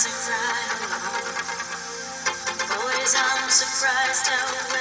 cry alone. Boys, I'm surprised how.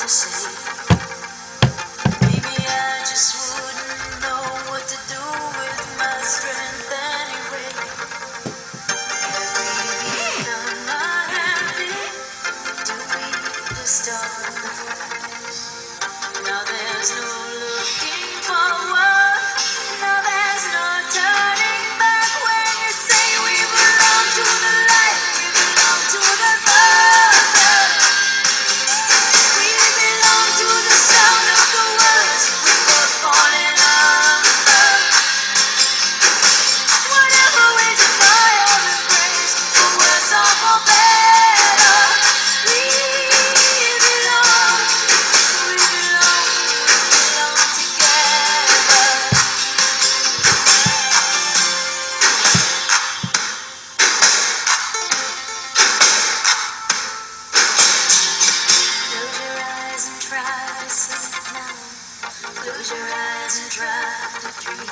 Maybe I just wouldn't know what to do with my strength anyway. We become? Do we stop? Now there's no looking forward. Close your eyes and try to dream.